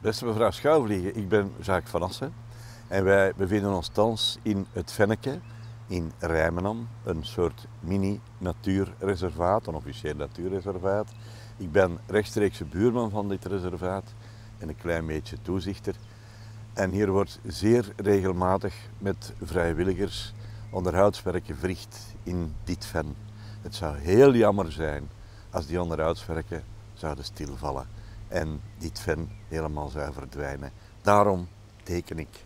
Beste mevrouw Schouwvliegen, ik ben Jacques van Assen en wij bevinden ons thans in het Venneke in Rijmenam, een soort mini-natuurreservaat, een officieel natuurreservaat. Ik ben rechtstreekse buurman van dit reservaat en een klein beetje toezichter. En hier wordt zeer regelmatig met vrijwilligers onderhoudswerken verricht in dit ven. Het zou heel jammer zijn als die onderhoudswerken zouden stilvallen en dit ven helemaal zou verdwijnen. Daarom teken ik